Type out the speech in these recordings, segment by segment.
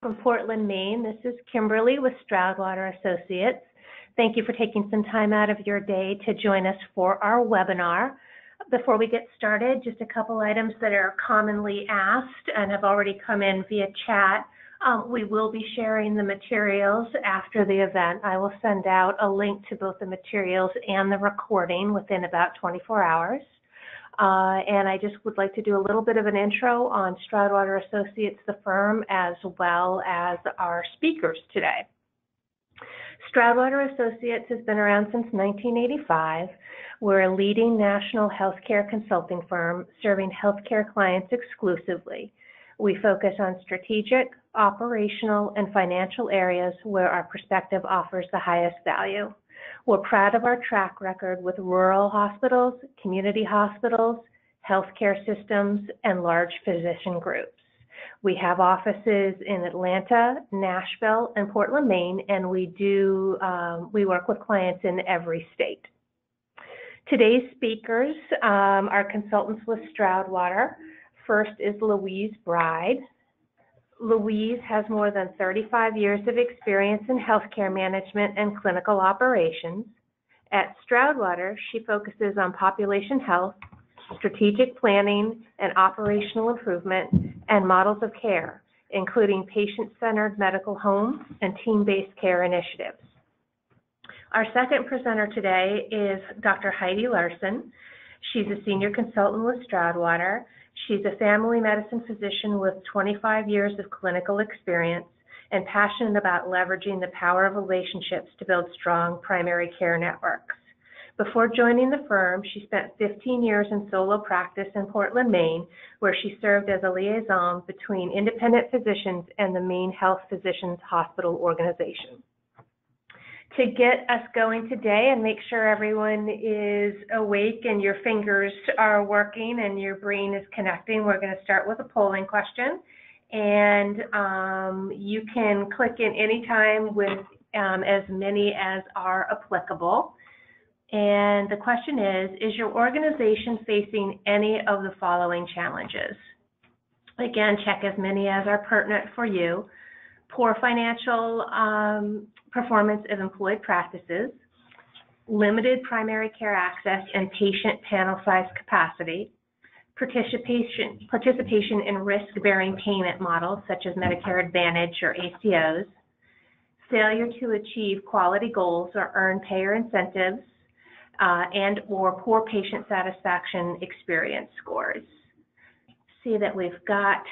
from Portland, Maine. This is Kimberly with Stroudwater Associates. Thank you for taking some time out of your day to join us for our webinar. Before we get started, just a couple items that are commonly asked and have already come in via chat. Um, we will be sharing the materials after the event. I will send out a link to both the materials and the recording within about 24 hours. Uh, and I just would like to do a little bit of an intro on Stroudwater Associates, the firm, as well as our speakers today. Stroudwater Associates has been around since 1985. We're a leading national healthcare consulting firm serving healthcare clients exclusively. We focus on strategic, operational, and financial areas where our perspective offers the highest value. We're proud of our track record with rural hospitals, community hospitals, healthcare systems, and large physician groups. We have offices in Atlanta, Nashville, and Portland, Maine, and we do um, we work with clients in every state. Today's speakers um, are consultants with Stroudwater. First is Louise Bride. Louise has more than 35 years of experience in healthcare management and clinical operations. At Stroudwater, she focuses on population health, strategic planning and operational improvement, and models of care, including patient-centered medical homes and team-based care initiatives. Our second presenter today is Dr. Heidi Larson. She's a senior consultant with Stroudwater She's a family medicine physician with 25 years of clinical experience and passionate about leveraging the power of relationships to build strong primary care networks. Before joining the firm, she spent 15 years in solo practice in Portland, Maine, where she served as a liaison between independent physicians and the Maine Health Physicians Hospital Organization to get us going today and make sure everyone is awake and your fingers are working and your brain is connecting, we're going to start with a polling question. And um, you can click in anytime with um, as many as are applicable. And the question is, is your organization facing any of the following challenges? Again, check as many as are pertinent for you. Poor financial um, performance of employed practices, limited primary care access and patient panel size capacity, participation, participation in risk-bearing payment models such as Medicare Advantage or ACOs, failure to achieve quality goals or earn payer incentives, uh, and or poor patient satisfaction experience scores. See that we've got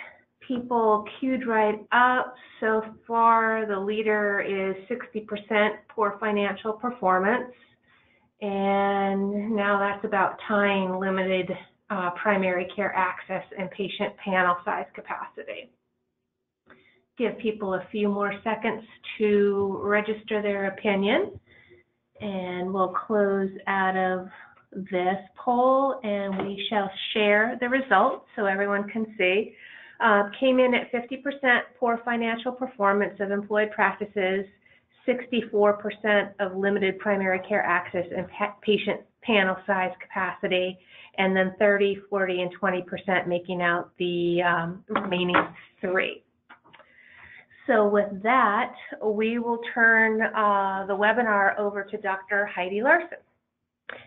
people queued right up. So far, the leader is 60% poor financial performance. And now that's about tying limited uh, primary care access and patient panel size capacity. Give people a few more seconds to register their opinion. And we'll close out of this poll and we shall share the results so everyone can see uh, came in at 50% poor financial performance of employed practices, 64% of limited primary care access and patient panel size capacity, and then 30, 40, and 20% making out the um, remaining three. So with that, we will turn uh, the webinar over to Dr. Heidi Larson.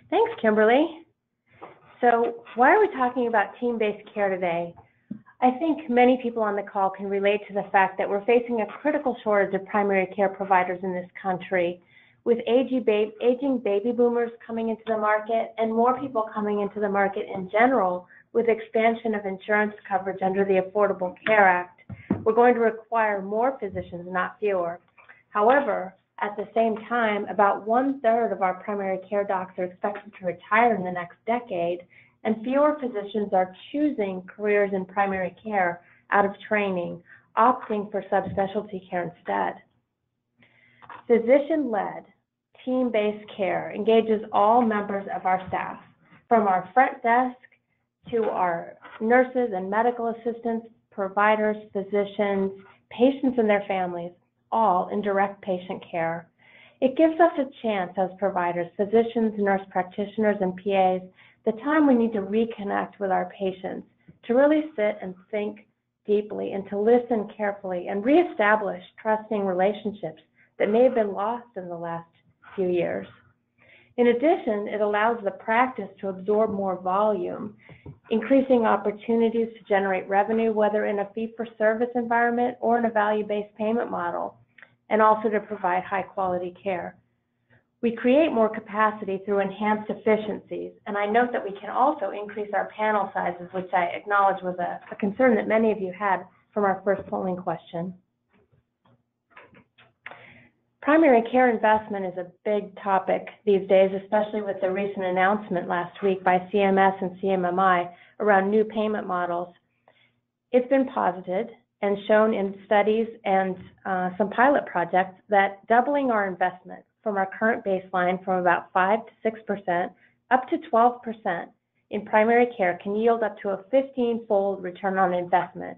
Thanks, Kimberly. So why are we talking about team-based care today? I think many people on the call can relate to the fact that we're facing a critical shortage of primary care providers in this country. With aging baby boomers coming into the market and more people coming into the market in general with expansion of insurance coverage under the Affordable Care Act, we're going to require more physicians, not fewer. However, at the same time, about one third of our primary care docs are expected to retire in the next decade, and fewer physicians are choosing careers in primary care out of training, opting for subspecialty care instead. Physician-led, team-based care engages all members of our staff, from our front desk to our nurses and medical assistants, providers, physicians, patients and their families, all in direct patient care. It gives us a chance as providers, physicians, nurse practitioners, and PAs the time we need to reconnect with our patients, to really sit and think deeply and to listen carefully and reestablish trusting relationships that may have been lost in the last few years. In addition, it allows the practice to absorb more volume, increasing opportunities to generate revenue, whether in a fee-for-service environment or in a value-based payment model, and also to provide high-quality care. We create more capacity through enhanced efficiencies, and I note that we can also increase our panel sizes, which I acknowledge was a, a concern that many of you had from our first polling question. Primary care investment is a big topic these days, especially with the recent announcement last week by CMS and CMMI around new payment models. It's been posited and shown in studies and uh, some pilot projects that doubling our investment from our current baseline from about 5 to 6% up to 12% in primary care can yield up to a 15-fold return on investment.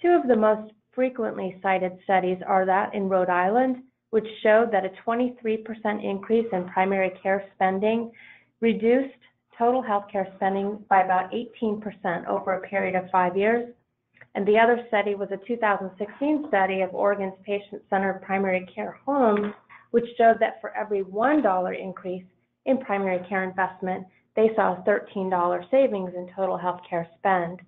Two of the most frequently cited studies are that in Rhode Island which showed that a 23% increase in primary care spending reduced total healthcare spending by about 18% over a period of five years. And the other study was a 2016 study of Oregon's patient-centered primary care homes, which showed that for every $1 increase in primary care investment, they saw a $13 savings in total healthcare spend.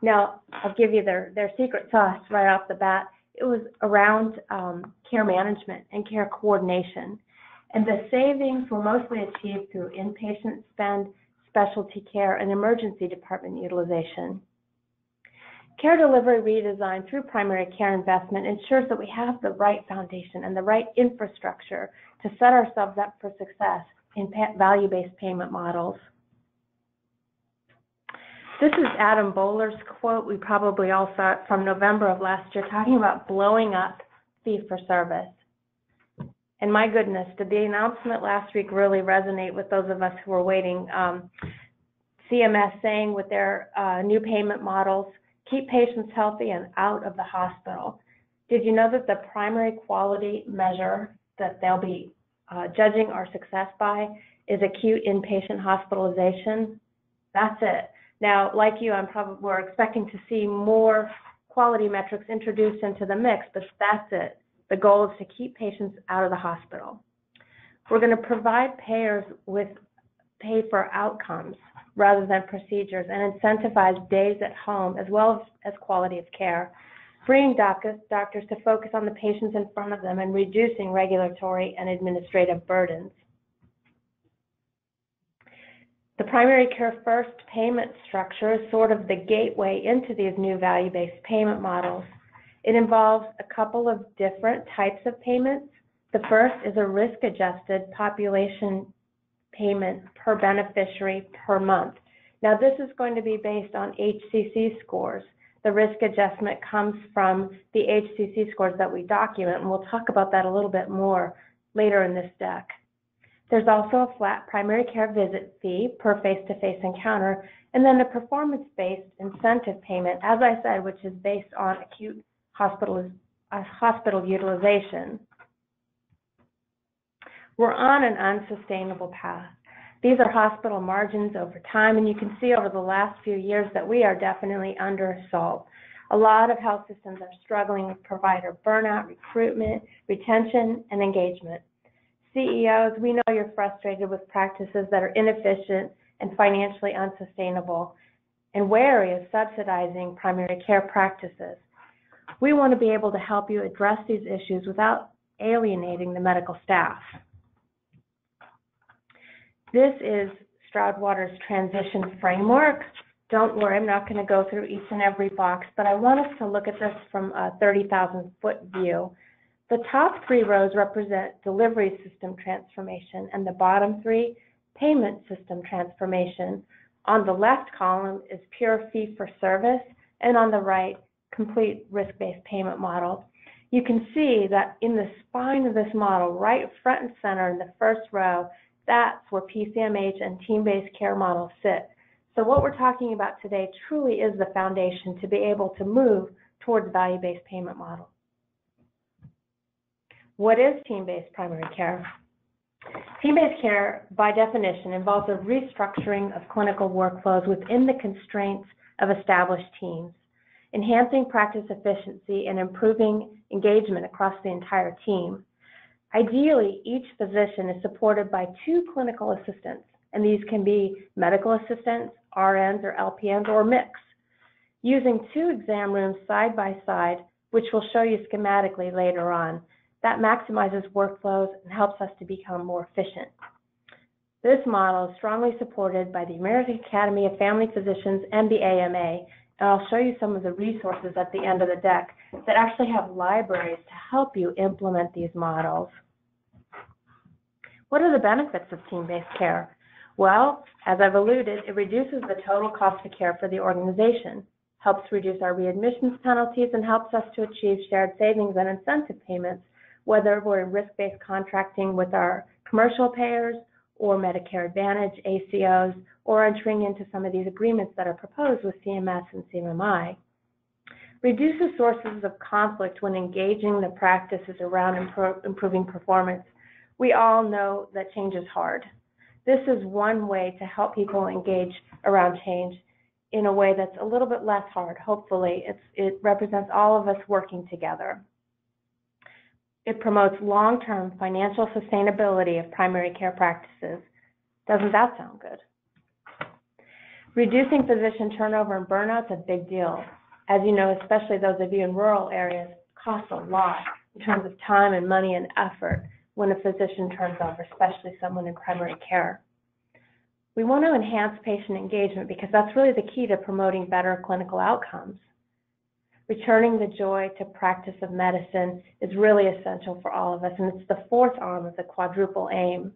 Now, I'll give you their, their secret sauce right off the bat it was around um, care management and care coordination. And the savings were mostly achieved through inpatient spend, specialty care, and emergency department utilization. Care delivery redesign through primary care investment ensures that we have the right foundation and the right infrastructure to set ourselves up for success in value-based payment models. This is Adam Boehler's quote. We probably all saw it from November of last year, talking about blowing up fee for service. And my goodness, did the announcement last week really resonate with those of us who were waiting? Um, CMS saying with their uh, new payment models, keep patients healthy and out of the hospital. Did you know that the primary quality measure that they'll be uh, judging our success by is acute inpatient hospitalization? That's it. Now, like you, I'm probably we're expecting to see more quality metrics introduced into the mix, but that's it. The goal is to keep patients out of the hospital. We're going to provide payers with pay for outcomes rather than procedures and incentivize days at home as well as, quality of care, freeing doctors to focus on the patients in front of them and reducing regulatory and administrative burdens. The primary care first payment structure is sort of the gateway into these new value-based payment models. It involves a couple of different types of payments. The first is a risk-adjusted population payment per beneficiary per month. Now, this is going to be based on HCC scores. The risk adjustment comes from the HCC scores that we document, and we'll talk about that a little bit more later in this deck. There's also a flat primary care visit fee per face-to-face encounter, and then a performance-based incentive payment, as I said, which is based on acute hospital, uh, hospital utilization. We're on an unsustainable path. These are hospital margins over time, and you can see over the last few years that we are definitely under assault. A lot of health systems are struggling with provider burnout, recruitment, retention, and engagement. CEOs, we know you're frustrated with practices that are inefficient and financially unsustainable and wary of subsidizing primary care practices. We want to be able to help you address these issues without alienating the medical staff. This is Stroudwater's transition framework. Don't worry, I'm not going to go through each and every box, but I want us to look at this from a 30,000 foot view the top three rows represent delivery system transformation, and the bottom three, payment system transformation. On the left column is pure fee for service, and on the right, complete risk-based payment model. You can see that in the spine of this model, right front and center in the first row, that's where PCMH and team-based care models sit. So what we're talking about today truly is the foundation to be able to move towards value-based payment models. What is team-based primary care? Team-based care, by definition, involves a restructuring of clinical workflows within the constraints of established teams. enhancing practice efficiency and improving engagement across the entire team. Ideally, each physician is supported by two clinical assistants, and these can be medical assistants, RNs or LPNs, or mix. Using two exam rooms side by side, which we'll show you schematically later on, that maximizes workflows and helps us to become more efficient. This model is strongly supported by the American Academy of Family Physicians and the AMA, and I'll show you some of the resources at the end of the deck that actually have libraries to help you implement these models. What are the benefits of team-based care? Well, as I've alluded, it reduces the total cost of care for the organization, helps reduce our readmissions penalties, and helps us to achieve shared savings and incentive payments, whether we're in risk-based contracting with our commercial payers or Medicare Advantage, ACOs, or entering into some of these agreements that are proposed with CMS and CMMI. Reduces sources of conflict when engaging the practices around improving performance. We all know that change is hard. This is one way to help people engage around change in a way that's a little bit less hard. Hopefully, it's, it represents all of us working together. It promotes long-term financial sustainability of primary care practices. Doesn't that sound good? Reducing physician turnover and burnout is a big deal. As you know, especially those of you in rural areas, costs a lot in terms of time and money and effort when a physician turns over, especially someone in primary care. We want to enhance patient engagement because that's really the key to promoting better clinical outcomes. Returning the joy to practice of medicine is really essential for all of us, and it's the fourth arm of the quadruple aim.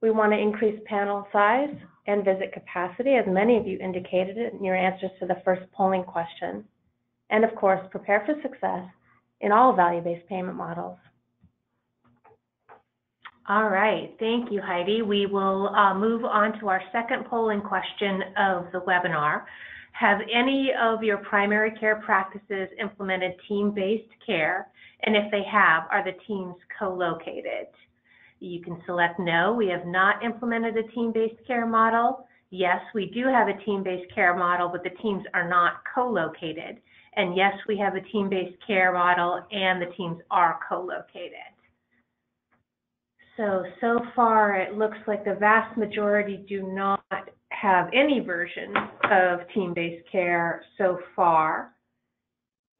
We want to increase panel size and visit capacity, as many of you indicated in your answers to the first polling question. And of course, prepare for success in all value-based payment models. All right, thank you, Heidi. We will uh, move on to our second polling question of the webinar. Have any of your primary care practices implemented team-based care? And if they have, are the teams co-located? You can select no, we have not implemented a team-based care model. Yes, we do have a team-based care model, but the teams are not co-located. And yes, we have a team-based care model and the teams are co-located. So, so far it looks like the vast majority do not have any version of team-based care so far.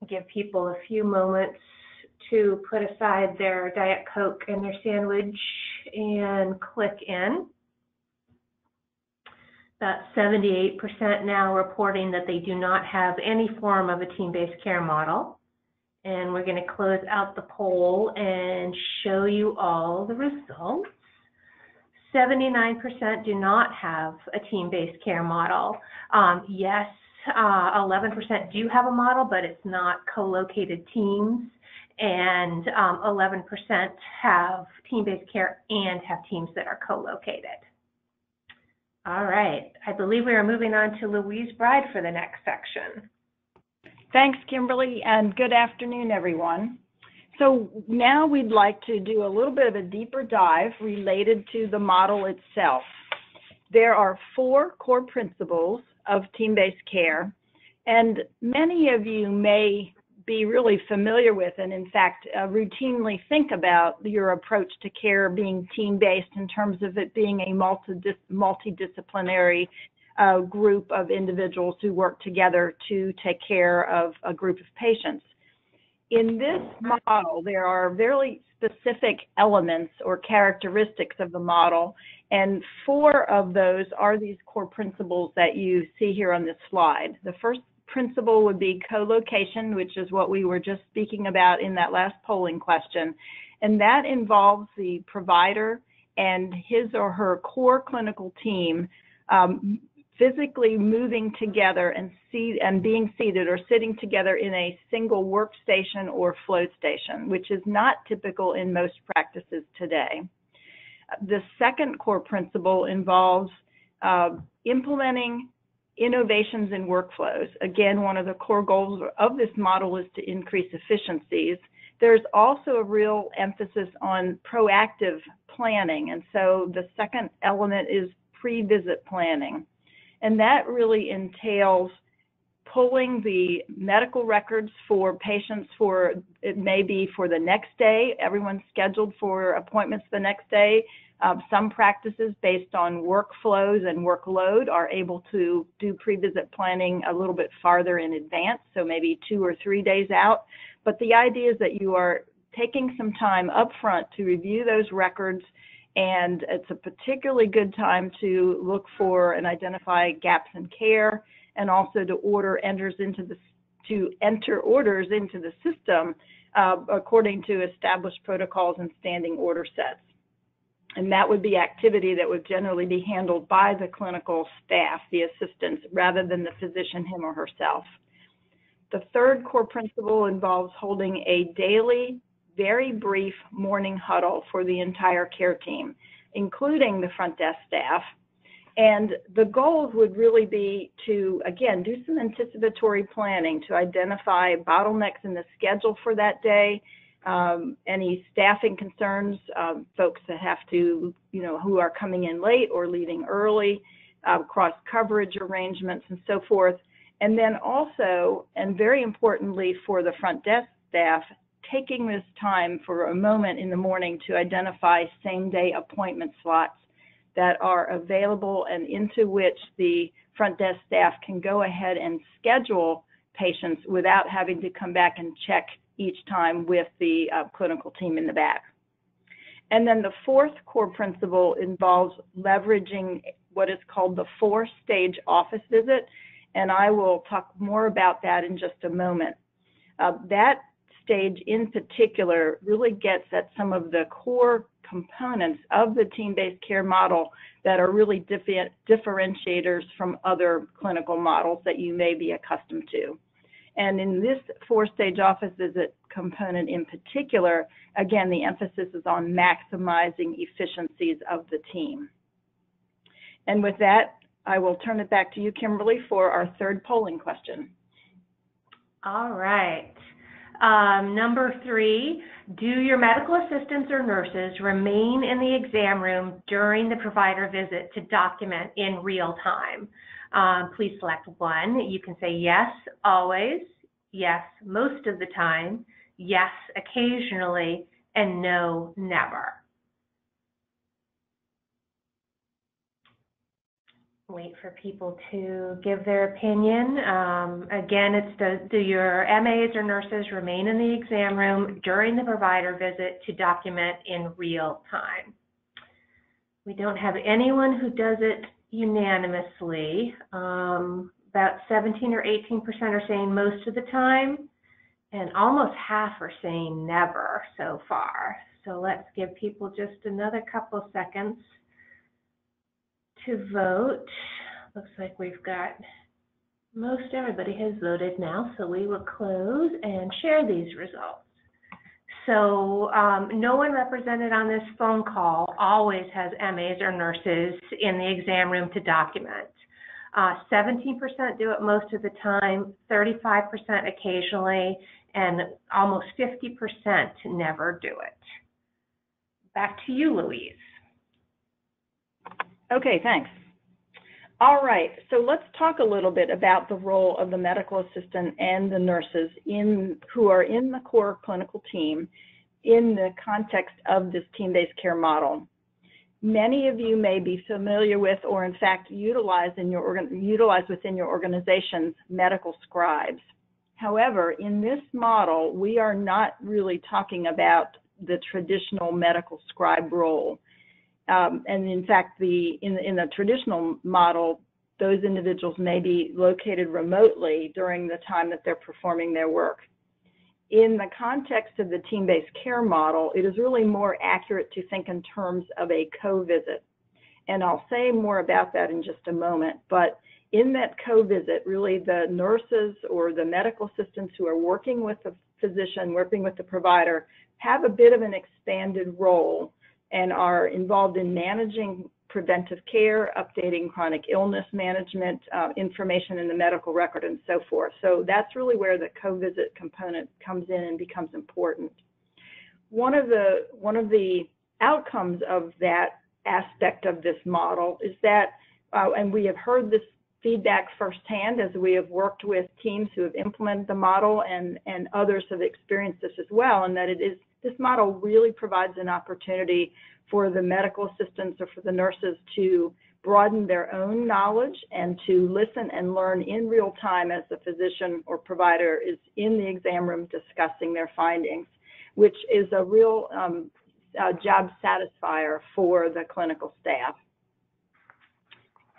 Give people a few moments to put aside their Diet Coke and their sandwich and click in. About 78% now reporting that they do not have any form of a team-based care model. And we're going to close out the poll and show you all the results. 79% do not have a team-based care model. Um, yes, uh, 11% do have a model, but it's not co-located teams. And um, 11% have team-based care and have teams that are co-located. All right, I believe we are moving on to Louise Bride for the next section. Thanks, Kimberly, and good afternoon, everyone. So now we'd like to do a little bit of a deeper dive related to the model itself. There are four core principles of team-based care, and many of you may be really familiar with and in fact uh, routinely think about your approach to care being team-based in terms of it being a multi multidisciplinary uh, group of individuals who work together to take care of a group of patients in this model, there are very specific elements or characteristics of the model, and four of those are these core principles that you see here on this slide. The first principle would be co-location, which is what we were just speaking about in that last polling question, and that involves the provider and his or her core clinical team um, physically moving together and see and being seated or sitting together in a single workstation or float station, which is not typical in most practices today. The second core principle involves uh, implementing innovations in workflows. Again, one of the core goals of this model is to increase efficiencies. There's also a real emphasis on proactive planning, and so the second element is pre-visit planning. And that really entails pulling the medical records for patients for, it may be for the next day. Everyone's scheduled for appointments the next day. Um, some practices, based on workflows and workload, are able to do pre-visit planning a little bit farther in advance, so maybe two or three days out. But the idea is that you are taking some time up front to review those records, and it's a particularly good time to look for and identify gaps in care, and also to order enters into the to enter orders into the system uh, according to established protocols and standing order sets. And that would be activity that would generally be handled by the clinical staff, the assistants, rather than the physician, him or herself. The third core principle involves holding a daily, very brief morning huddle for the entire care team, including the front desk staff. And the goals would really be to, again, do some anticipatory planning to identify bottlenecks in the schedule for that day um, any staffing concerns, um, folks that have to, you know, who are coming in late or leaving early, uh, cross coverage arrangements and so forth. And then also, and very importantly for the front desk staff, taking this time for a moment in the morning to identify same day appointment slots that are available and into which the front desk staff can go ahead and schedule patients without having to come back and check each time with the uh, clinical team in the back. And then the fourth core principle involves leveraging what is called the four stage office visit. And I will talk more about that in just a moment. Uh, that stage in particular really gets at some of the core components of the team-based care model that are really differentiators from other clinical models that you may be accustomed to. And in this four-stage office visit component in particular, again, the emphasis is on maximizing efficiencies of the team. And with that, I will turn it back to you, Kimberly, for our third polling question. All right. Um, number three, do your medical assistants or nurses remain in the exam room during the provider visit to document in real time? Um, please select one. You can say yes, always, yes, most of the time, yes, occasionally, and no, never. Wait for people to give their opinion. Um, again, it's the, do your MAs or nurses remain in the exam room during the provider visit to document in real time? We don't have anyone who does it unanimously. Um, about 17 or 18% are saying most of the time, and almost half are saying never so far. So let's give people just another couple seconds to vote. Looks like we've got most everybody has voted now, so we will close and share these results. So um, no one represented on this phone call always has MAs or nurses in the exam room to document. Uh, 17% do it most of the time, 35% occasionally, and almost 50% never do it. Back to you, Louise. Okay, thanks. All right, so let's talk a little bit about the role of the medical assistant and the nurses in who are in the core clinical team in the context of this team-based care model. Many of you may be familiar with or in fact utilize, in your, utilize within your organizations medical scribes. However, in this model, we are not really talking about the traditional medical scribe role. Um, and in fact, the in, in the traditional model, those individuals may be located remotely during the time that they're performing their work. In the context of the team-based care model, it is really more accurate to think in terms of a co-visit. And I'll say more about that in just a moment. But in that co-visit, really the nurses or the medical assistants who are working with the physician, working with the provider, have a bit of an expanded role and are involved in managing preventive care, updating chronic illness management, uh, information in the medical record, and so forth. So that's really where the co-visit component comes in and becomes important. One of the one of the outcomes of that aspect of this model is that, uh, and we have heard this feedback firsthand as we have worked with teams who have implemented the model and, and others have experienced this as well, and that it is this model really provides an opportunity for the medical assistants or for the nurses to broaden their own knowledge and to listen and learn in real time as the physician or provider is in the exam room discussing their findings, which is a real um, uh, job satisfier for the clinical staff.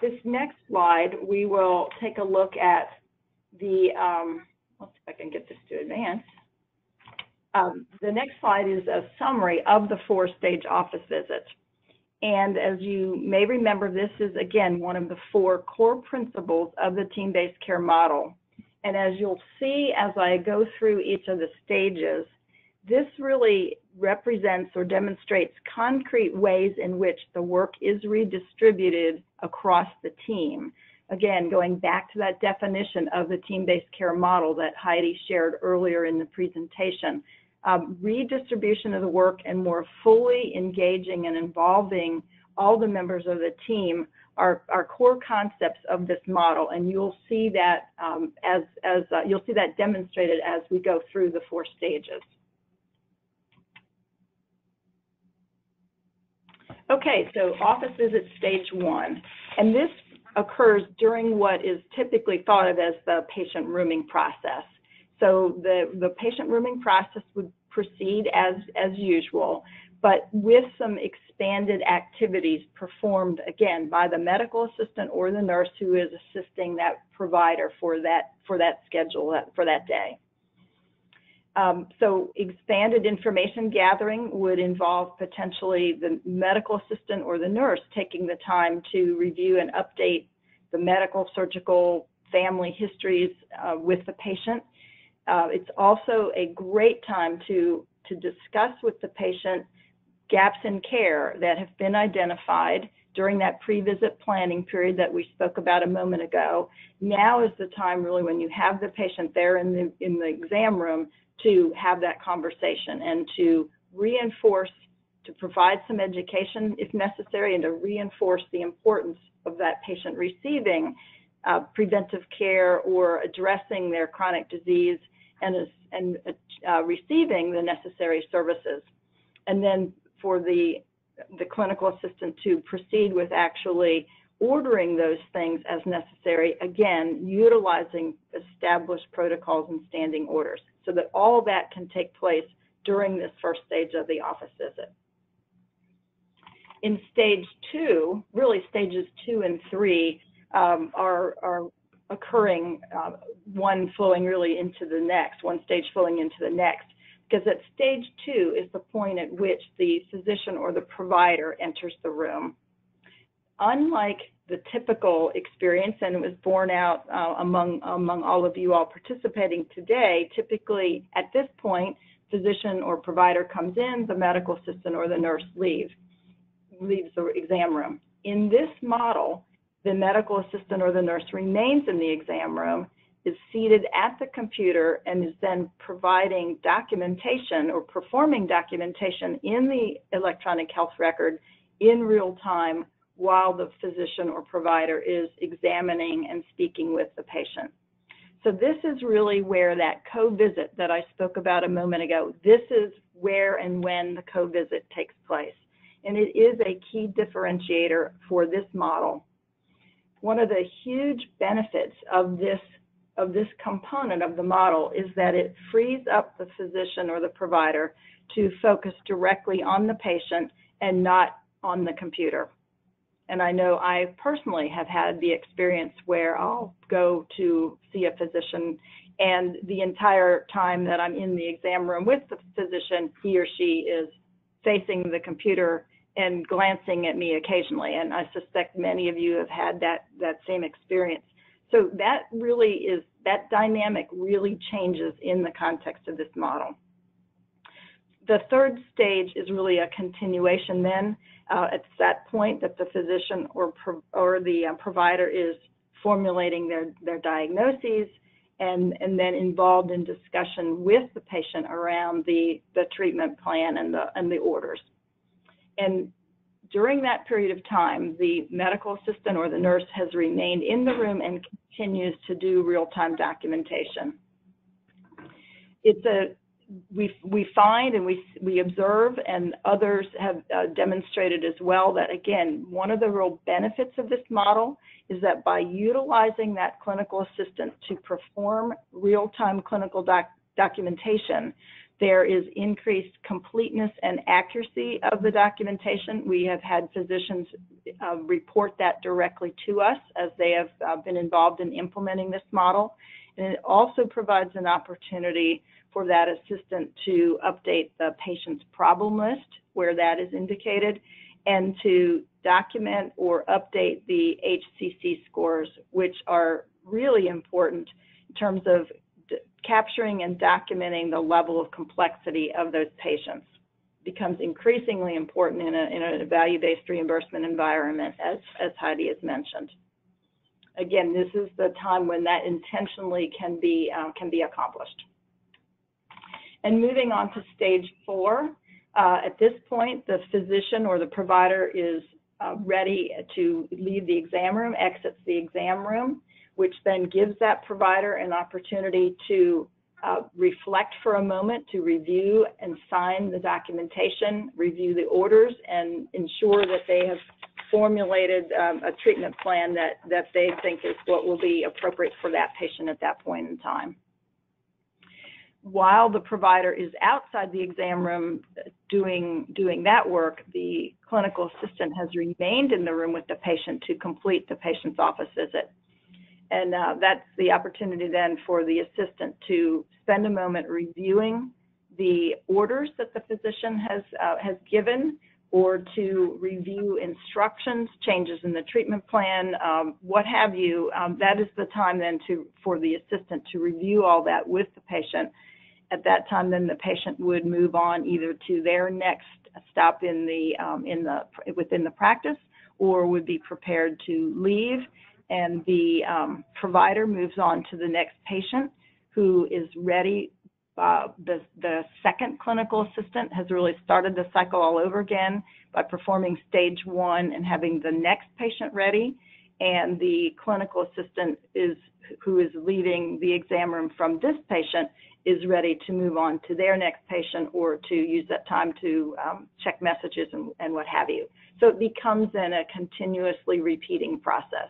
This next slide, we will take a look at the, um, let's see if I can get this to advance. Um, the next slide is a summary of the four-stage office visit. And as you may remember, this is, again, one of the four core principles of the team-based care model. And as you'll see as I go through each of the stages, this really represents or demonstrates concrete ways in which the work is redistributed across the team. Again, going back to that definition of the team-based care model that Heidi shared earlier in the presentation, um, redistribution of the work and more fully engaging and involving all the members of the team are, are core concepts of this model, and you'll see that um, as, as uh, you'll see that demonstrated as we go through the four stages. Okay, so office visit stage one, and this occurs during what is typically thought of as the patient rooming process. So the, the patient rooming process would proceed as, as usual, but with some expanded activities performed, again, by the medical assistant or the nurse who is assisting that provider for that, for that schedule, for that day. Um, so expanded information gathering would involve potentially the medical assistant or the nurse taking the time to review and update the medical, surgical, family histories uh, with the patient. Uh, it's also a great time to, to discuss with the patient gaps in care that have been identified during that pre-visit planning period that we spoke about a moment ago. Now is the time really when you have the patient there in the, in the exam room to have that conversation and to reinforce, to provide some education if necessary, and to reinforce the importance of that patient receiving uh, preventive care or addressing their chronic disease and, and uh, receiving the necessary services. And then for the, the clinical assistant to proceed with actually ordering those things as necessary, again, utilizing established protocols and standing orders so that all that can take place during this first stage of the office visit. In stage two, really stages two and three um, are, are occurring, uh, one flowing really into the next, one stage flowing into the next. Because at stage two is the point at which the physician or the provider enters the room. Unlike the typical experience, and it was borne out uh, among among all of you all participating today. Typically, at this point, physician or provider comes in, the medical assistant or the nurse leaves leaves the exam room. In this model, the medical assistant or the nurse remains in the exam room, is seated at the computer, and is then providing documentation or performing documentation in the electronic health record in real time while the physician or provider is examining and speaking with the patient. So this is really where that co-visit that I spoke about a moment ago, this is where and when the co-visit takes place. And it is a key differentiator for this model. One of the huge benefits of this of this component of the model is that it frees up the physician or the provider to focus directly on the patient and not on the computer. And I know I personally have had the experience where I'll go to see a physician and the entire time that I'm in the exam room with the physician, he or she is facing the computer and glancing at me occasionally. And I suspect many of you have had that, that same experience. So that really is, that dynamic really changes in the context of this model. The third stage is really a continuation then uh, it's that point that the physician or, pro or the uh, provider is formulating their, their diagnoses and, and then involved in discussion with the patient around the, the treatment plan and the, and the orders. And during that period of time, the medical assistant or the nurse has remained in the room and continues to do real-time documentation. It's a we we find and we we observe and others have uh, demonstrated as well that again one of the real benefits of this model is that by utilizing that clinical assistant to perform real-time clinical doc documentation there is increased completeness and accuracy of the documentation. We have had physicians uh, report that directly to us as they have uh, been involved in implementing this model. And it also provides an opportunity for that assistant to update the patient's problem list where that is indicated and to document or update the HCC scores, which are really important in terms of capturing and documenting the level of complexity of those patients becomes increasingly important in a, in a value-based reimbursement environment, as, as Heidi has mentioned. Again, this is the time when that intentionally can be, uh, can be accomplished. And moving on to stage four, uh, at this point, the physician or the provider is uh, ready to leave the exam room, exits the exam room, which then gives that provider an opportunity to uh, reflect for a moment, to review and sign the documentation, review the orders, and ensure that they have formulated um, a treatment plan that, that they think is what will be appropriate for that patient at that point in time. While the provider is outside the exam room doing, doing that work, the clinical assistant has remained in the room with the patient to complete the patient's office visit. And uh, that's the opportunity then for the assistant to spend a moment reviewing the orders that the physician has, uh, has given or to review instructions, changes in the treatment plan, um, what have you. Um, that is the time then to, for the assistant to review all that with the patient. At that time, then the patient would move on either to their next stop in the, um, in the, within the practice or would be prepared to leave and the um, provider moves on to the next patient who is ready. Uh, the, the second clinical assistant has really started the cycle all over again by performing stage one and having the next patient ready. And the clinical assistant is who is leaving the exam room from this patient is ready to move on to their next patient or to use that time to um, check messages and, and what have you. So it becomes then a continuously repeating process.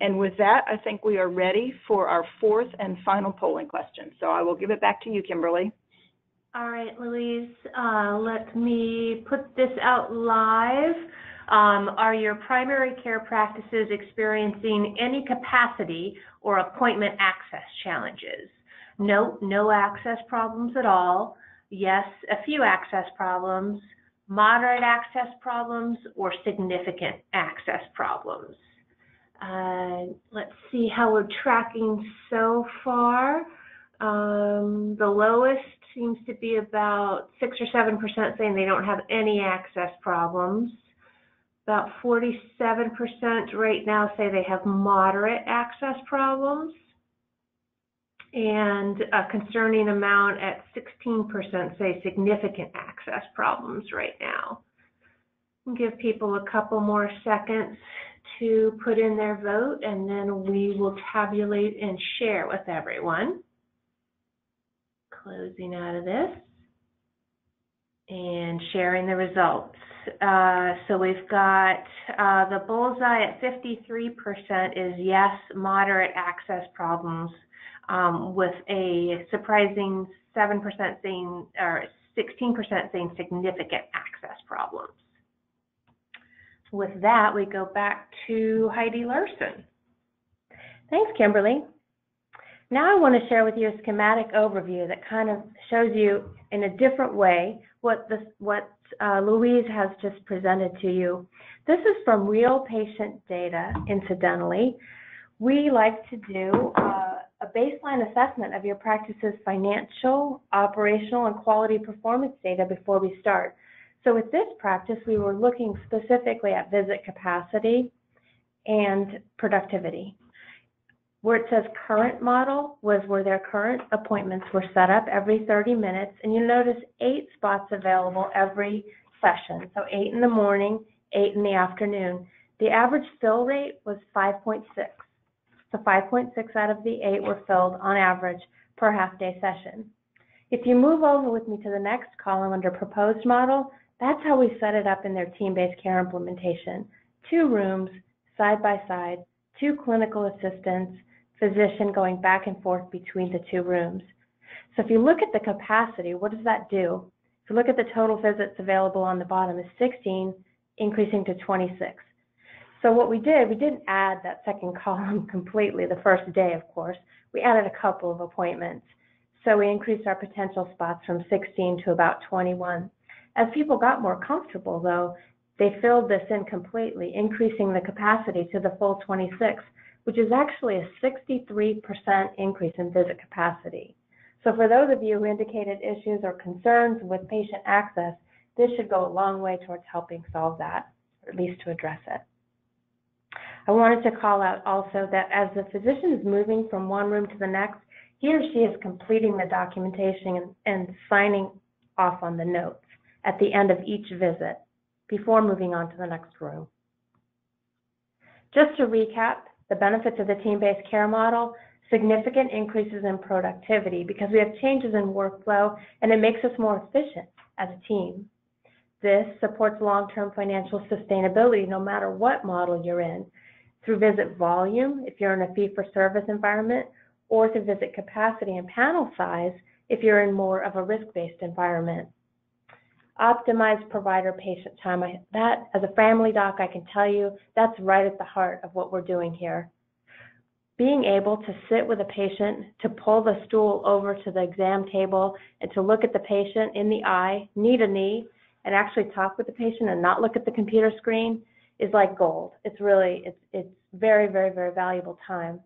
And with that, I think we are ready for our fourth and final polling question. So I will give it back to you, Kimberly. All right, Louise, uh, let me put this out live. Um, are your primary care practices experiencing any capacity or appointment access challenges? No, no access problems at all. Yes, a few access problems, moderate access problems, or significant access problems. Uh, let's see how we're tracking so far. Um, the lowest seems to be about six or seven percent saying they don't have any access problems. About 47% right now say they have moderate access problems. And a concerning amount at 16% say significant access problems right now. Give people a couple more seconds to put in their vote and then we will tabulate and share with everyone. Closing out of this and sharing the results. Uh, so we've got uh, the bullseye at 53% is yes, moderate access problems, um, with a surprising 7% saying, or 16% saying significant access problems with that, we go back to Heidi Larson. Thanks, Kimberly. Now I want to share with you a schematic overview that kind of shows you in a different way what this, what uh, Louise has just presented to you. This is from real patient data, incidentally. We like to do uh, a baseline assessment of your practice's financial, operational, and quality performance data before we start. So with this practice, we were looking specifically at visit capacity and productivity. Where it says current model was where their current appointments were set up every 30 minutes, and you notice eight spots available every session, so eight in the morning, eight in the afternoon. The average fill rate was 5.6. So 5.6 out of the eight were filled on average per half-day session. If you move over with me to the next column under proposed model, that's how we set it up in their team-based care implementation. Two rooms, side by side, two clinical assistants, physician going back and forth between the two rooms. So if you look at the capacity, what does that do? If you look at the total visits available on the bottom is 16, increasing to 26. So what we did, we didn't add that second column completely the first day, of course. We added a couple of appointments. So we increased our potential spots from 16 to about 21. As people got more comfortable, though, they filled this in completely, increasing the capacity to the full 26, which is actually a 63% increase in visit capacity. So for those of you who indicated issues or concerns with patient access, this should go a long way towards helping solve that, or at least to address it. I wanted to call out also that as the physician is moving from one room to the next, he or she is completing the documentation and, signing off on the notes at the end of each visit before moving on to the next room. Just to recap, the benefits of the team-based care model, significant increases in productivity because we have changes in workflow and it makes us more efficient as a team. This supports long-term financial sustainability no matter what model you're in, through visit volume if you're in a fee-for-service environment, or through visit capacity and panel size if you're in more of a risk-based environment. Optimize provider-patient time. I, that, as a family doc, I can tell you that's right at the heart of what we're doing here. Being able to sit with a patient, to pull the stool over to the exam table, and to look at the patient in the eye, knee to knee, and actually talk with the patient and not look at the computer screen is like gold. It's really, it's, it's very, very, very valuable time.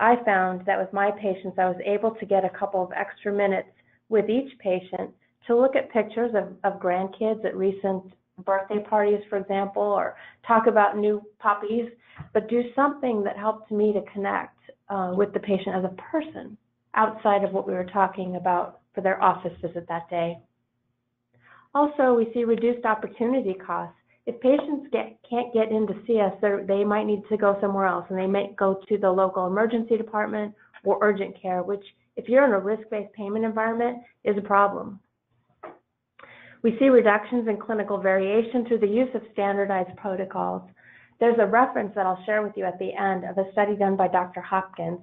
I found that with my patients, I was able to get a couple of extra minutes with each patient to look at pictures of, of grandkids at recent birthday parties, for example, or talk about new puppies, but do something that helped me to connect uh, with the patient as a person outside of what we were talking about for their office visit that day. Also, we see reduced opportunity costs. If patients get, can't get in to see us, they might need to go somewhere else, and they may go to the local emergency department or urgent care, which, if you're in a risk-based payment environment, is a problem. We see reductions in clinical variation through the use of standardized protocols. There's a reference that I'll share with you at the end of a study done by Dr. Hopkins.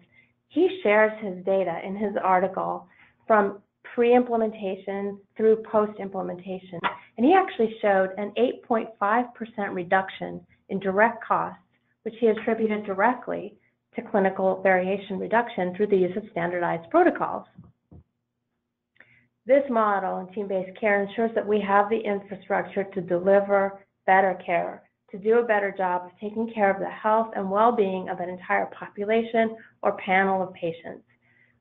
He shares his data in his article from pre-implementation through post-implementation. And he actually showed an 8.5% reduction in direct costs, which he attributed directly to clinical variation reduction through the use of standardized protocols. This model in team-based care ensures that we have the infrastructure to deliver better care, to do a better job of taking care of the health and well-being of an entire population or panel of patients.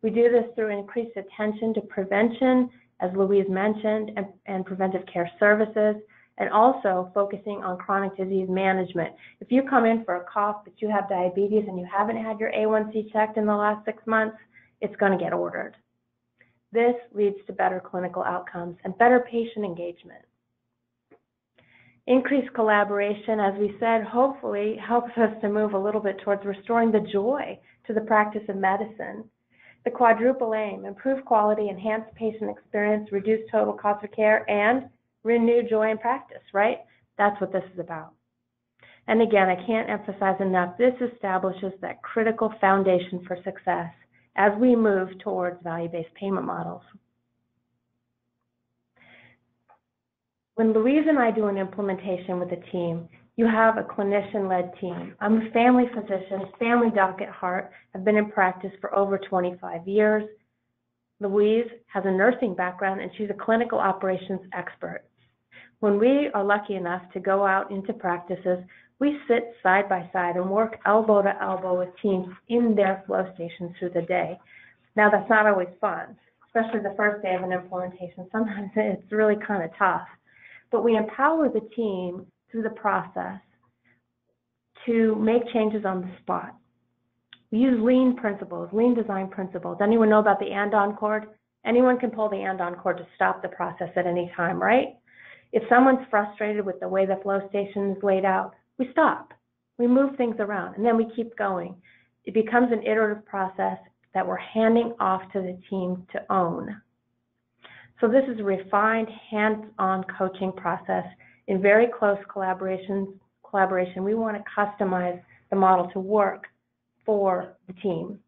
We do this through increased attention to prevention, as Louise mentioned, and, and preventive care services, and also focusing on chronic disease management. If you come in for a cough, but you have diabetes and you haven't had your A1C checked in the last six months, it's going to get ordered. This leads to better clinical outcomes and better patient engagement. Increased collaboration, as we said, hopefully helps us to move a little bit towards restoring the joy to the practice of medicine. The quadruple aim, improve quality, enhance patient experience, reduce total cost of care, and renew joy in practice, right? That's what this is about. And again, I can't emphasize enough, this establishes that critical foundation for success as we move towards value-based payment models. When Louise and I do an implementation with a team, you have a clinician-led team. I'm a family physician, family doc at heart. I've been in practice for over 25 years. Louise has a nursing background and she's a clinical operations expert. When we are lucky enough to go out into practices, we sit side by side and work elbow to elbow with teams in their flow stations through the day. Now, that's not always fun, especially the first day of an implementation. Sometimes it's really kind of tough. But we empower the team through the process to make changes on the spot. We use lean principles, lean design principles. Anyone know about the andon cord? Anyone can pull the andon cord to stop the process at any time, right? If someone's frustrated with the way the flow station is laid out, we stop. We move things around and then we keep going. It becomes an iterative process that we're handing off to the team to own. So this is a refined hands-on coaching process in very close collaboration. Collaboration. We want to customize the model to work for the team.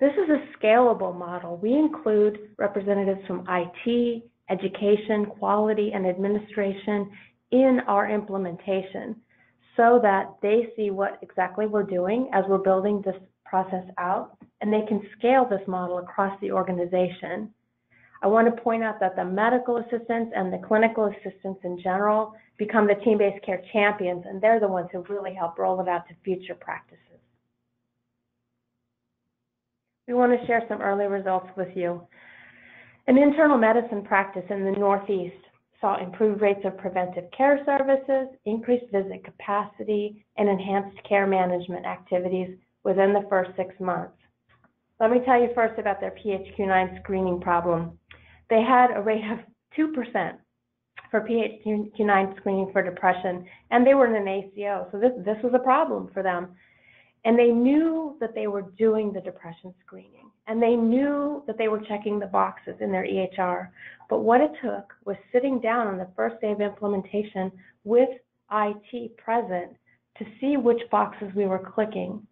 This is a scalable model. We include representatives from IT, education, quality, and administration in our implementation so that they see what exactly we're doing as we're building this process out and they can scale this model across the organization. I want to point out that the medical assistants and the clinical assistants in general become the team-based care champions, and they're the ones who really help roll it out to future practices. We want to share some early results with you. An internal medicine practice in the Northeast saw improved rates of preventive care services, increased visit capacity, and enhanced care management activities within the first six months. Let me tell you first about their PHQ-9 screening problem. They had a rate of 2% for PHQ-9 screening for depression, and they were in an ACO, so this, this was a problem for them. And they knew that they were doing the depression screening, and they knew that they were checking the boxes in their EHR. But what it took was sitting down on the first day of implementation with IT present to see which boxes we were clicking.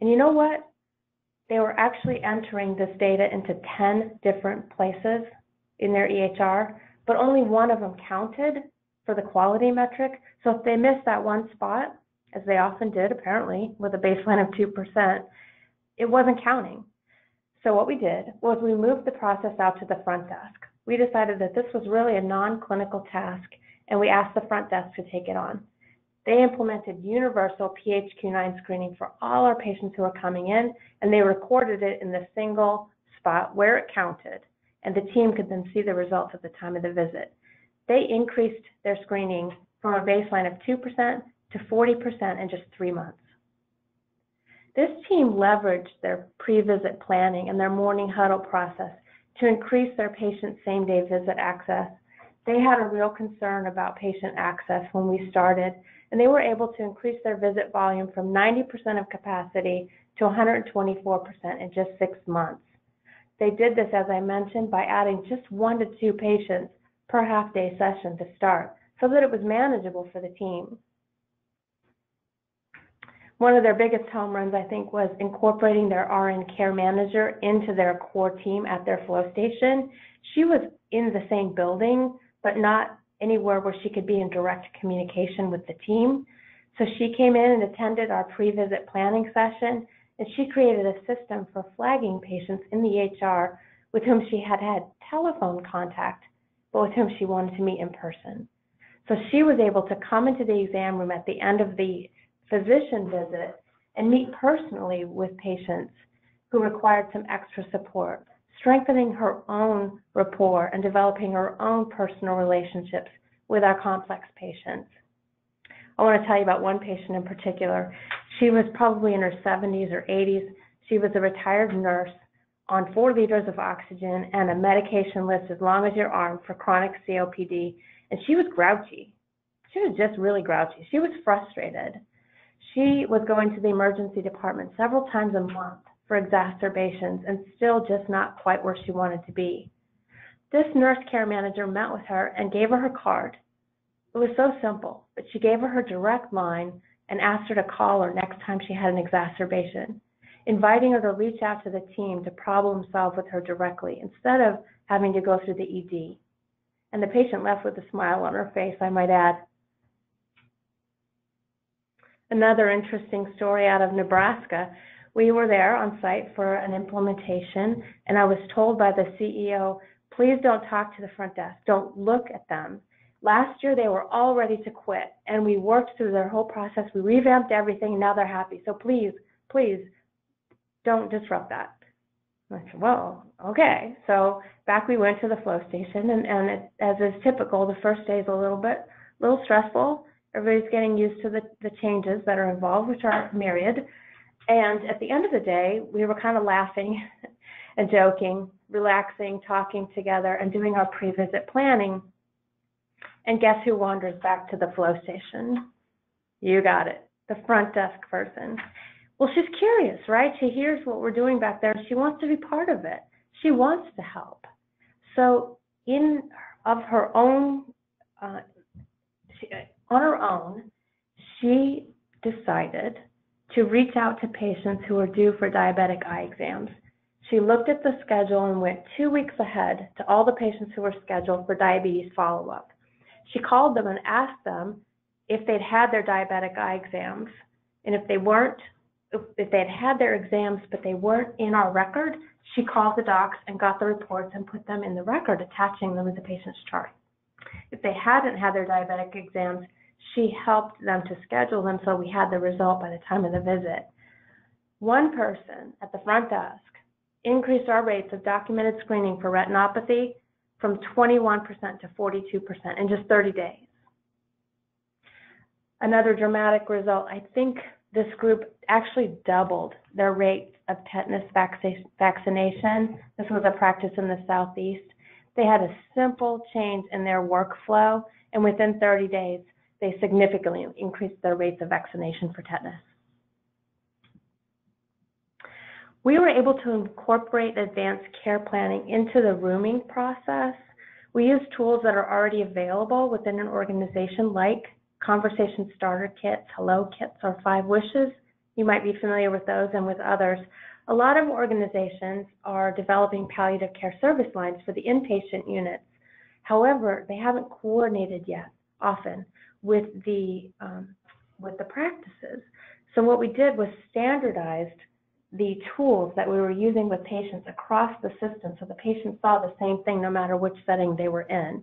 And you know what? They were actually entering this data into 10 different places in their EHR, but only one of them counted for the quality metric. So if they missed that one spot, as they often did apparently with a baseline of 2%, it wasn't counting. So what we did was we moved the process out to the front desk. We decided that this was really a non-clinical task and we asked the front desk to take it on. They implemented universal PHQ-9 screening for all our patients who were coming in and they recorded it in the single spot where it counted and the team could then see the results at the time of the visit. They increased their screening from a baseline of 2% to 40% in just three months. This team leveraged their pre-visit planning and their morning huddle process to increase their patient same-day visit access. They had a real concern about patient access when we started, and they were able to increase their visit volume from 90% of capacity to 124% in just six months. They did this, as I mentioned, by adding just one to two patients per half-day session to start so that it was manageable for the team. One of their biggest home runs, I think, was incorporating their RN care manager into their core team at their flow station. She was in the same building, but not anywhere where she could be in direct communication with the team. So she came in and attended our pre-visit planning session and she created a system for flagging patients in the EHR with whom she had had telephone contact, but with whom she wanted to meet in person. So she was able to come into the exam room at the end of the physician visit and meet personally with patients who required some extra support, strengthening her own rapport and developing her own personal relationships with our complex patients. I want to tell you about one patient in particular. She was probably in her 70s or 80s. She was a retired nurse on four liters of oxygen and a medication list as long as your arm for chronic COPD. And she was grouchy. She was just really grouchy. She was frustrated. She was going to the emergency department several times a month for exacerbations and still just not quite where she wanted to be. This nurse care manager met with her and gave her her card. It was so simple, but she gave her her direct line and asked her to call her next time she had an exacerbation, inviting her to reach out to the team to problem solve with her directly instead of having to go through the ED. And the patient left with a smile on her face, I might add. Another interesting story out of Nebraska. We were there on site for an implementation, and I was told by the CEO, please don't talk to the front desk. Don't look at them. Last year, they were all ready to quit, and we worked through their whole process. We revamped everything, now they're happy. So please, please, don't disrupt that. I said, well, okay. So back we went to the flow station, and, and it, as is typical, the first day is a little bit, little stressful. Everybody's getting used to the, the changes that are involved, which are myriad. And at the end of the day, we were kind of laughing and joking, relaxing, talking together, and doing our pre-visit planning And guess who wanders back to the flow station? You got it, the front desk person. Well, she's curious, right? She hears what we're doing back there. She wants to be part of it. She wants to help. So, in of her own, uh, she, on her own, she decided to reach out to patients who were due for diabetic eye exams. She looked at the schedule and went two weeks ahead to all the patients who were scheduled for diabetes follow up. She called them and asked them if they'd had their diabetic eye exams. And if they weren't, if they'd had their exams but they weren't in our record, she called the docs and got the reports and put them in the record, attaching them to the patient's chart. If they hadn't had their diabetic exams, she helped them to schedule them so we had the result by the time of the visit. One person at the front desk increased our rates of documented screening for retinopathy from 21% to 42% in just 30 days. Another dramatic result, I think this group actually doubled their rate of tetanus vaccination. This was a practice in the Southeast. They had a simple change in their workflow, and within 30 days, they significantly increased their rates of vaccination for tetanus. We were able to incorporate advanced care planning into the rooming process. We use tools that are already available within an organization like conversation starter kits, hello kits, or five wishes. You might be familiar with those and with others. A lot of organizations are developing palliative care service lines for the inpatient units. However, they haven't coordinated yet often with the um, with the practices. So what we did was standardized the tools that we were using with patients across the system so the patients saw the same thing no matter which setting they were in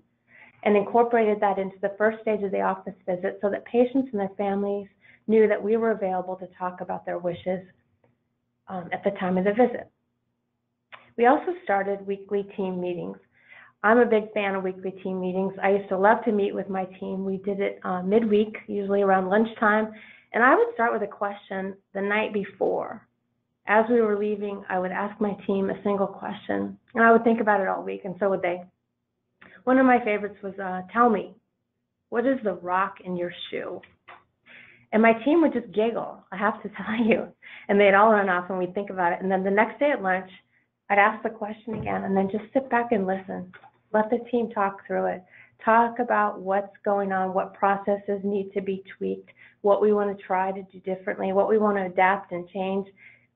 and incorporated that into the first stage of the office visit so that patients and their families knew that we were available to talk about their wishes um, at the time of the visit. We also started weekly team meetings. I'm a big fan of weekly team meetings. I used to love to meet with my team. We did it uh, midweek, usually around lunchtime, and I would start with a question the night before. As we were leaving, I would ask my team a single question, and I would think about it all week, and so would they. One of my favorites was, uh, tell me, what is the rock in your shoe? And my team would just giggle, I have to tell you. And they'd all run off and we'd think about it. And then the next day at lunch, I'd ask the question again and then just sit back and listen. Let the team talk through it. Talk about what's going on, what processes need to be tweaked, what we want to try to do differently, what we want to adapt and change.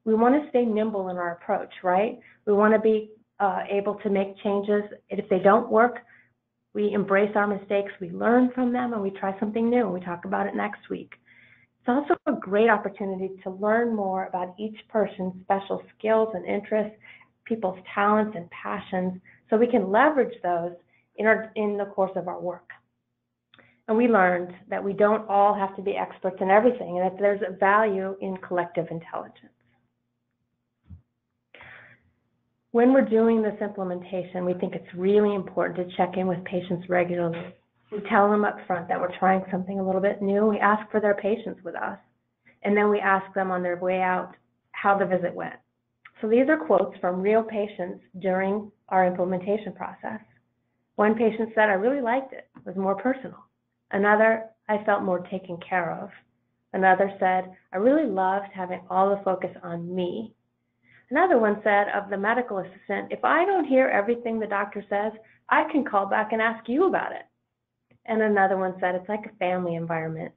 We want to stay nimble in our approach, right? We want to be uh, able to make changes. If they don't work, we embrace our mistakes, we learn from them, and we try something new. We talk about it next week. It's also a great opportunity to learn more about each person's special skills and interests, people's talents and passions, so we can leverage those in, our, in the course of our work. And we learned that we don't all have to be experts in everything, and that there's a value in collective intelligence. When we're doing this implementation, we think it's really important to check in with patients regularly. We tell them up front that we're trying something a little bit new. We ask for their patience with us. And then we ask them on their way out how the visit went. So these are quotes from real patients during our implementation process. One patient said, I really liked it. It was more personal. Another, I felt more taken care of. Another said, I really loved having all the focus on me Another one said of the medical assistant, if I don't hear everything the doctor says, I can call back and ask you about it. And another one said it's like a family environment.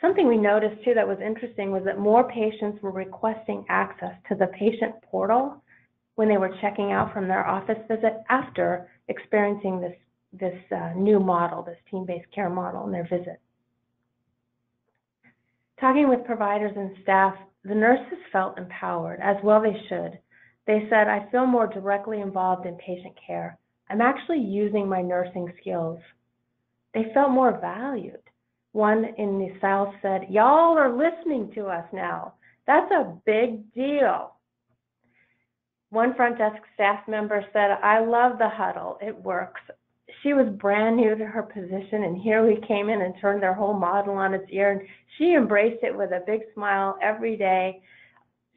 Something we noticed too that was interesting was that more patients were requesting access to the patient portal when they were checking out from their office visit after experiencing this, this uh, new model, this team-based care model in their visit. Talking with providers and staff the nurses felt empowered, as well they should. They said, I feel more directly involved in patient care. I'm actually using my nursing skills. They felt more valued. One in the South said, Y'all are listening to us now. That's a big deal. One front desk staff member said, I love the huddle. It works she was brand new to her position, and here we came in and turned their whole model on its ear, and she embraced it with a big smile every day.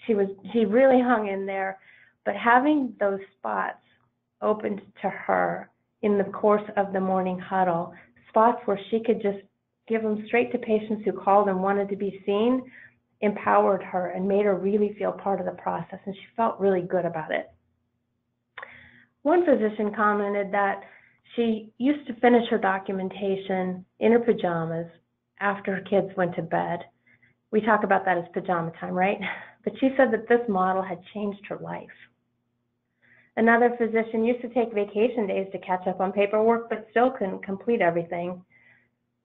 She was she really hung in there, but having those spots opened to her in the course of the morning huddle, spots where she could just give them straight to patients who called and wanted to be seen, empowered her and made her really feel part of the process, and she felt really good about it. One physician commented that she used to finish her documentation in her pajamas after her kids went to bed. We talk about that as pajama time, right? But she said that this model had changed her life. Another physician used to take vacation days to catch up on paperwork, but still couldn't complete everything.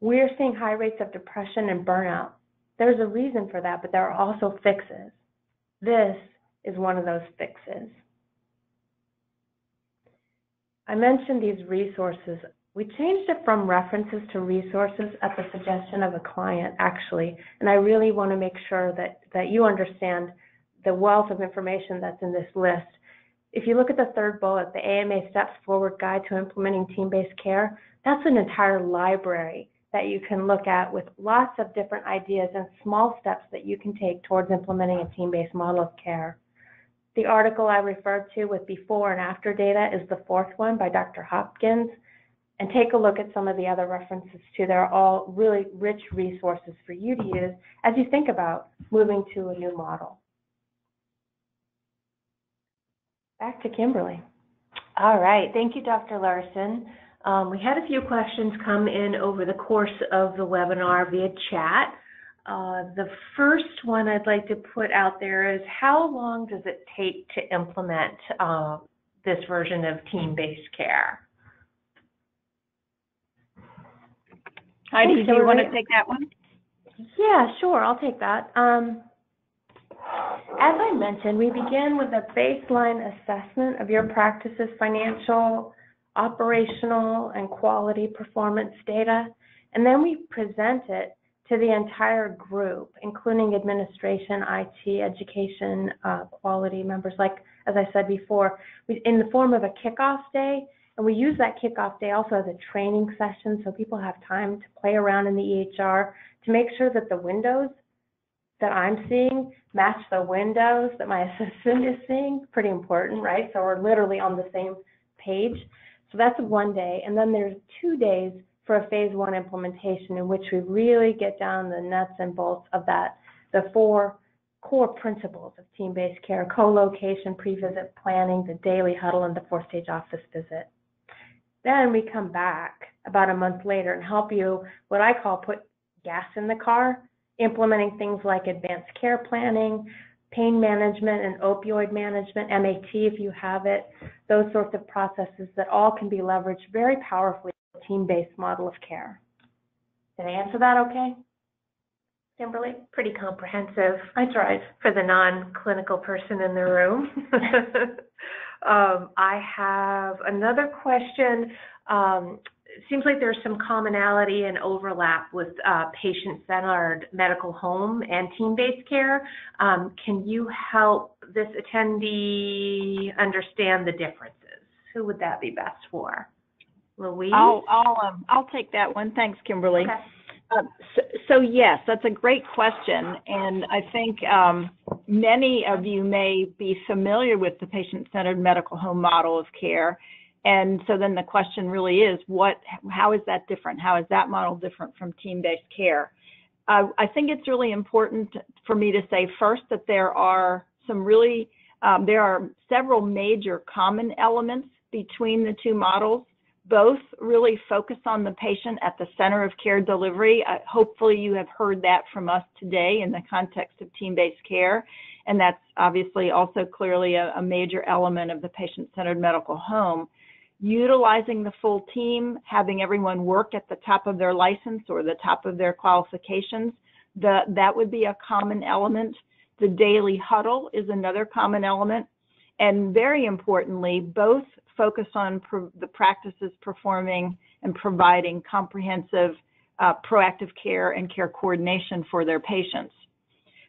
We're seeing high rates of depression and burnout. There's a reason for that, but there are also fixes. This is one of those fixes. I mentioned these resources. We changed it from references to resources at the suggestion of a client, actually, and I really want to make sure that, that you understand the wealth of information that's in this list. If you look at the third bullet, the AMA Steps Forward Guide to Implementing Team-Based Care, that's an entire library that you can look at with lots of different ideas and small steps that you can take towards implementing a team-based model of care. The article I referred to with before and after data is the fourth one by Dr. Hopkins. And take a look at some of the other references too. They're all really rich resources for you to use as you think about moving to a new model. Back to Kimberly. All right. Thank you, Dr. Larson. Um, we had a few questions come in over the course of the webinar via chat. Uh, the first one I'd like to put out there is how long does it take to implement uh, this version of team-based care? Heidi, do you want to take that one? Yeah, sure, I'll take that. Um, as I mentioned, we begin with a baseline assessment of your practice's financial, operational, and quality performance data, and then we present it to the entire group, including administration, IT, education, uh, quality members, like as I said before, in the form of a kickoff day. And we use that kickoff day also as a training session so people have time to play around in the EHR to make sure that the windows that I'm seeing match the windows that my assistant is seeing. Pretty important, right? So we're literally on the same page. So that's one day. And then there's two days for a phase one implementation in which we really get down the nuts and bolts of that, the four core principles of team-based care, co-location, pre-visit planning, the daily huddle, and the four-stage office visit. Then we come back about a month later and help you, what I call put gas in the car, implementing things like advanced care planning, pain management and opioid management, MAT if you have it, those sorts of processes that all can be leveraged very powerfully in a team-based model of care. Did I answer that okay? Kimberly? Pretty comprehensive I tried. for the non-clinical person in the room. um, I have another question. Um, it seems like there's some commonality and overlap with uh, patient-centered medical home and team-based care. Um, can you help this attendee understand the differences? Who would that be best for? Louise? I'll, I'll, um, I'll take that one. Thanks, Kimberly. Okay. Uh, so, so yes, that's a great question, and I think um, many of you may be familiar with the patient-centered medical home model of care. And so then the question really is, what? How is that different? How is that model different from team-based care? Uh, I think it's really important for me to say first that there are some really, um, there are several major common elements between the two models both really focus on the patient at the center of care delivery. Uh, hopefully, you have heard that from us today in the context of team based care. And that's obviously also clearly a, a major element of the patient centered medical home. Utilizing the full team, having everyone work at the top of their license or the top of their qualifications, the, that would be a common element. The daily huddle is another common element. And very importantly, both focus on the practices performing and providing comprehensive uh, proactive care and care coordination for their patients.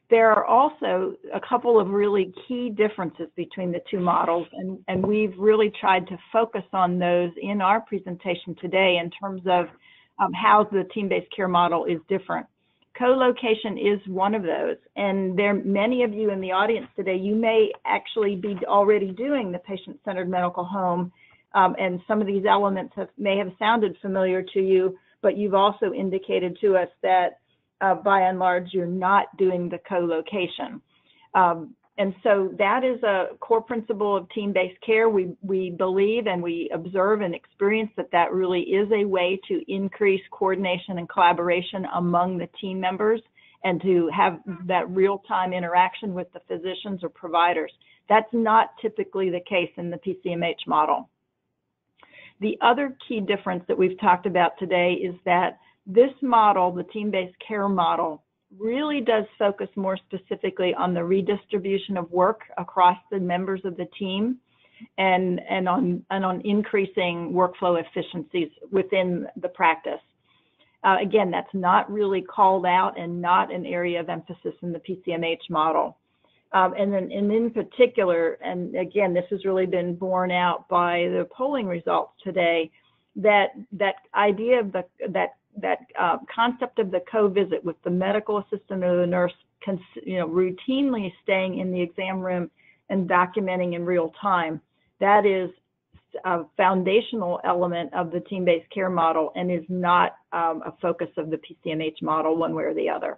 There are also a couple of really key differences between the two models, and, and we've really tried to focus on those in our presentation today in terms of um, how the team-based care model is different. Co-location is one of those, and there are many of you in the audience today, you may actually be already doing the patient-centered medical home Um, and some of these elements have, may have sounded familiar to you, but you've also indicated to us that uh, by and large, you're not doing the co-location. Um, and so that is a core principle of team-based care. We, we believe and we observe and experience that that really is a way to increase coordination and collaboration among the team members and to have that real-time interaction with the physicians or providers. That's not typically the case in the PCMH model. The other key difference that we've talked about today is that this model, the team-based care model, really does focus more specifically on the redistribution of work across the members of the team and, and, on, and on increasing workflow efficiencies within the practice. Uh, again, that's not really called out and not an area of emphasis in the PCMH model. Um, and then, and in particular, and again, this has really been borne out by the polling results today, that that idea of the that that uh, concept of the co-visit with the medical assistant or the nurse, you know, routinely staying in the exam room and documenting in real time, that is a foundational element of the team-based care model and is not um, a focus of the PCMH model one way or the other.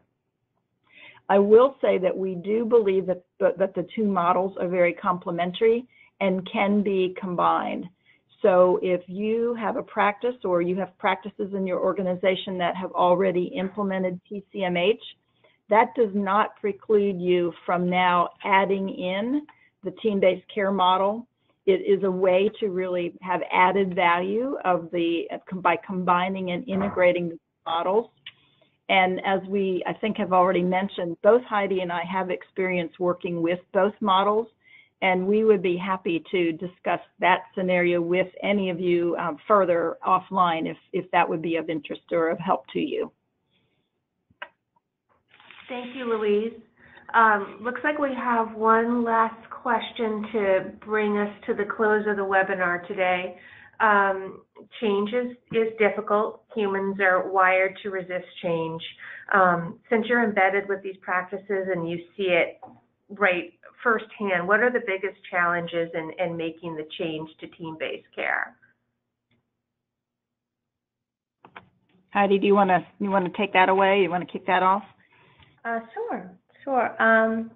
I will say that we do believe that, that the two models are very complementary and can be combined. So if you have a practice or you have practices in your organization that have already implemented PCMH, that does not preclude you from now adding in the team-based care model. It is a way to really have added value of the by combining and integrating the models. And as we, I think, have already mentioned, both Heidi and I have experience working with both models and we would be happy to discuss that scenario with any of you um, further offline if, if that would be of interest or of help to you. Thank you, Louise. Um, looks like we have one last question to bring us to the close of the webinar today. Um, change is, is difficult. Humans are wired to resist change. Um, since you're embedded with these practices and you see it right firsthand, what are the biggest challenges in, in making the change to team-based care? Heidi, do you want to you want to take that away? You want to kick that off? Uh, sure, sure. Um,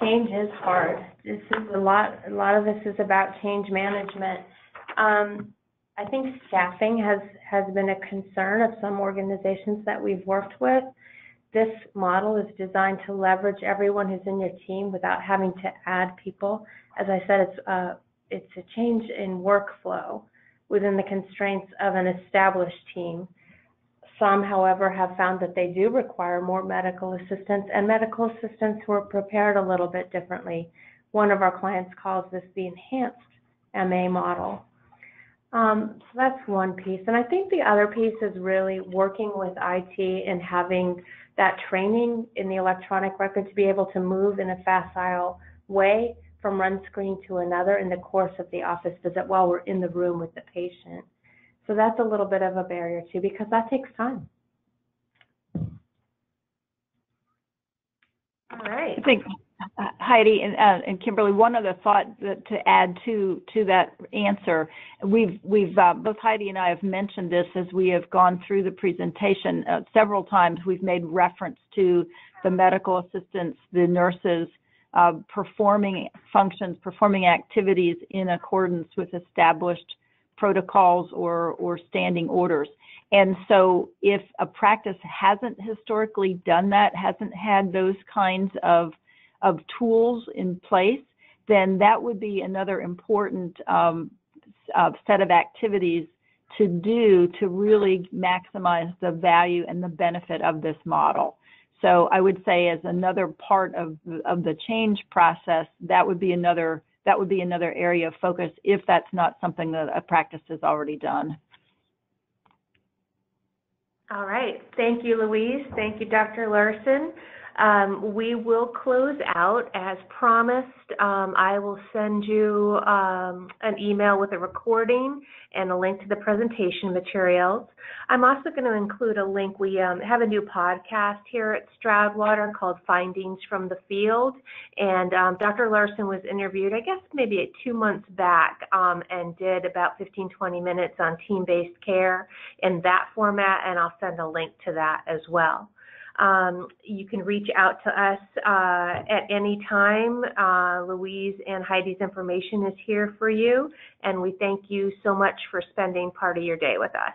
change is hard. This is a lot. A lot of this is about change management. Um, I think staffing has has been a concern of some organizations that we've worked with. This model is designed to leverage everyone who's in your team without having to add people. As I said, it's a, uh, it's a change in workflow within the constraints of an established team. Some, however, have found that they do require more medical assistants, and medical assistants who are prepared a little bit differently. One of our clients calls this the enhanced MA model. Um, so that's one piece. And I think the other piece is really working with IT and having that training in the electronic record to be able to move in a facile way from one screen to another in the course of the office visit while we're in the room with the patient. So that's a little bit of a barrier too, because that takes time. All right. I think Heidi and, uh, and Kimberly, one other thought that, to add to to that answer, we've we've uh, both Heidi and I have mentioned this as we have gone through the presentation uh, several times. We've made reference to the medical assistants, the nurses uh, performing functions, performing activities in accordance with established protocols or or standing orders. And so, if a practice hasn't historically done that, hasn't had those kinds of of tools in place, then that would be another important um, uh, set of activities to do to really maximize the value and the benefit of this model. So I would say as another part of, of the change process, that would be another that would be another area of focus if that's not something that a practice has already done. All right. Thank you, Louise. Thank you, Dr. Larson. Um, we will close out as promised. Um, I will send you um, an email with a recording and a link to the presentation materials. I'm also going to include a link. We um, have a new podcast here at Stroudwater called Findings from the Field, and um, Dr. Larson was interviewed, I guess, maybe two months back, um, and did about 15, 20 minutes on team-based care in that format, and I'll send a link to that as well. Um, you can reach out to us uh, at any time. Uh, Louise and Heidi's information is here for you, and we thank you so much for spending part of your day with us.